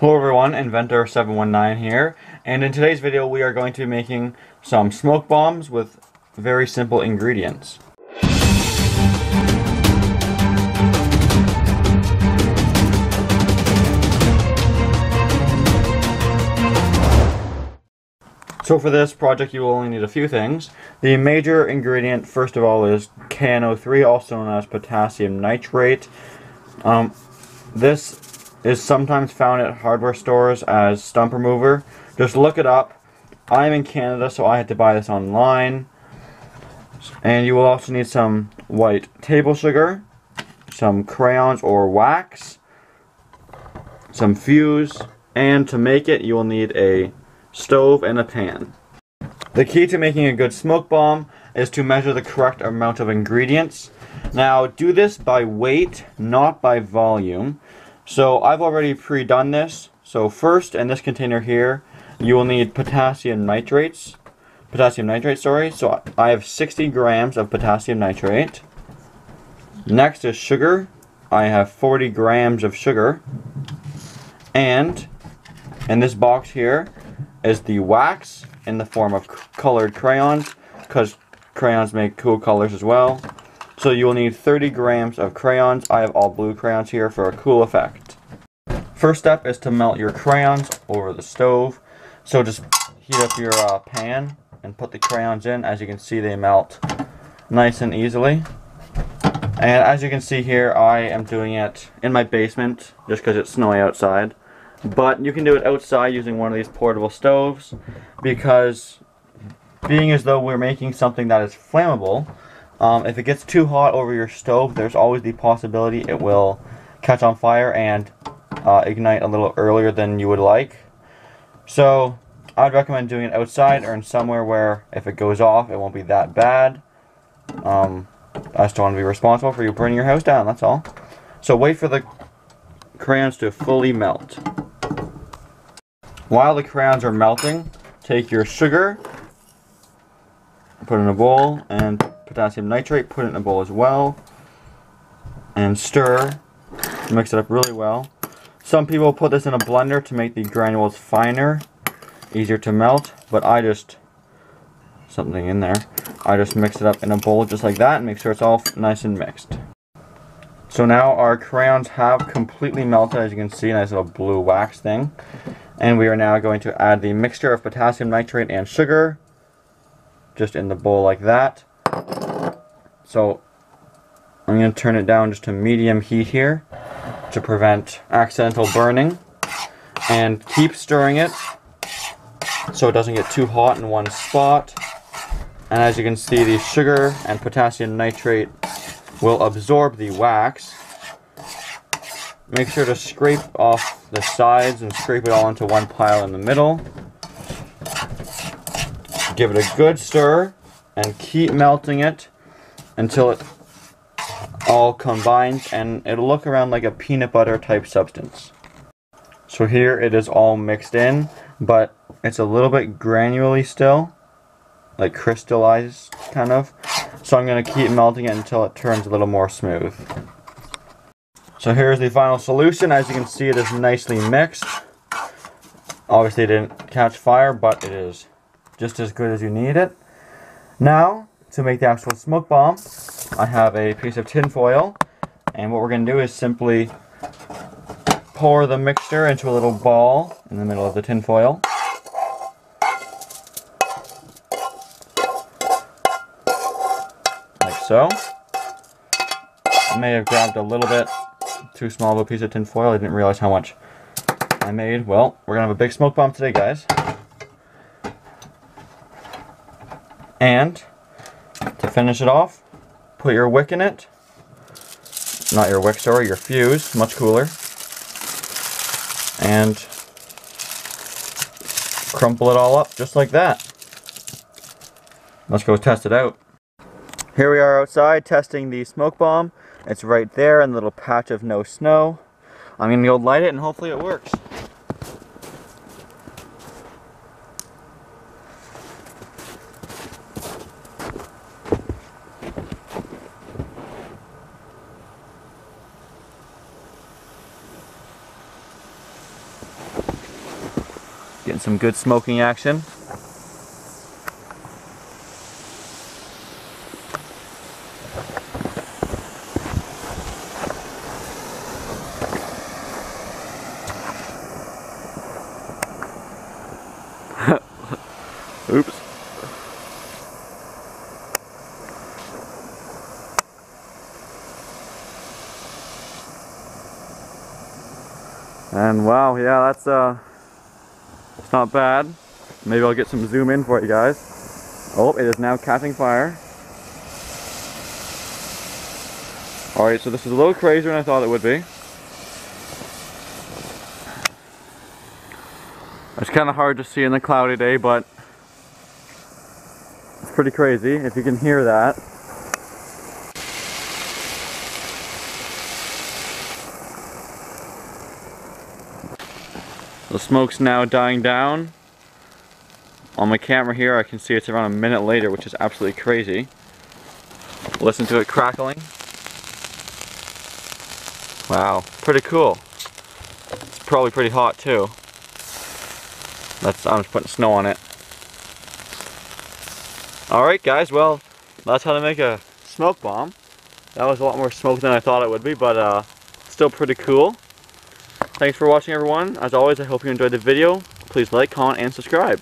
Hello everyone, Inventor719 here, and in today's video we are going to be making some smoke bombs with very simple ingredients. So for this project you will only need a few things. The major ingredient first of all is KNO3, also known as potassium nitrate. Um, this is sometimes found at hardware stores as stump remover. Just look it up. I'm in Canada, so I had to buy this online. And you will also need some white table sugar, some crayons or wax, some fuse, and to make it you will need a stove and a pan. The key to making a good smoke bomb is to measure the correct amount of ingredients. Now do this by weight, not by volume. So I've already pre-done this. So first, in this container here, you will need potassium nitrates. Potassium nitrate, sorry. So I have 60 grams of potassium nitrate. Next is sugar. I have 40 grams of sugar. And in this box here is the wax in the form of colored crayons because crayons make cool colors as well. So you will need 30 grams of crayons. I have all blue crayons here for a cool effect. First step is to melt your crayons over the stove. So just heat up your uh, pan and put the crayons in. As you can see they melt nice and easily. And as you can see here I am doing it in my basement just because it's snowy outside. But you can do it outside using one of these portable stoves because being as though we're making something that is flammable, um, if it gets too hot over your stove, there's always the possibility it will catch on fire and uh, ignite a little earlier than you would like. So I'd recommend doing it outside or in somewhere where if it goes off, it won't be that bad. Um, I just don't want to be responsible for you burning your house down, that's all. So wait for the crayons to fully melt. While the crayons are melting, take your sugar, put in a bowl, and potassium nitrate, put it in a bowl as well, and stir, mix it up really well. Some people put this in a blender to make the granules finer, easier to melt, but I just, something in there, I just mix it up in a bowl just like that and make sure it's all nice and mixed. So now our crayons have completely melted, as you can see, nice little blue wax thing. And we are now going to add the mixture of potassium nitrate and sugar, just in the bowl like that. So I'm going to turn it down just to medium heat here to prevent accidental burning. And keep stirring it so it doesn't get too hot in one spot. And as you can see, the sugar and potassium nitrate will absorb the wax. Make sure to scrape off the sides and scrape it all into one pile in the middle. Give it a good stir and keep melting it until it all combines and it'll look around like a peanut butter type substance. So here it is all mixed in, but it's a little bit granularly still, like crystallized kind of. So I'm going to keep melting it until it turns a little more smooth. So here's the final solution. As you can see, it is nicely mixed. Obviously it didn't catch fire, but it is just as good as you need it. Now, to make the actual smoke bomb, I have a piece of tin foil, and what we're going to do is simply pour the mixture into a little ball in the middle of the tin foil. Like so. I may have grabbed a little bit too small of a piece of tin foil. I didn't realize how much I made. Well, we're going to have a big smoke bomb today, guys. And finish it off, put your wick in it. Not your wick, sorry, your fuse, much cooler. And crumple it all up just like that. Let's go test it out. Here we are outside testing the smoke bomb. It's right there in the little patch of no snow. I'm to go light it and hopefully it works. Getting some good smoking action. Oops. And wow, yeah, that's uh, not bad. Maybe I'll get some zoom in for you guys. Oh, it is now catching fire. Alright, so this is a little crazier than I thought it would be. It's kind of hard to see in the cloudy day, but it's pretty crazy if you can hear that. The smoke's now dying down. On my camera here I can see it's around a minute later which is absolutely crazy. Listen to it crackling. Wow, pretty cool. It's probably pretty hot too. That's I'm just putting snow on it. Alright guys, well that's how to make a smoke bomb. That was a lot more smoke than I thought it would be, but uh, still pretty cool. Thanks for watching everyone. As always, I hope you enjoyed the video. Please like, comment, and subscribe.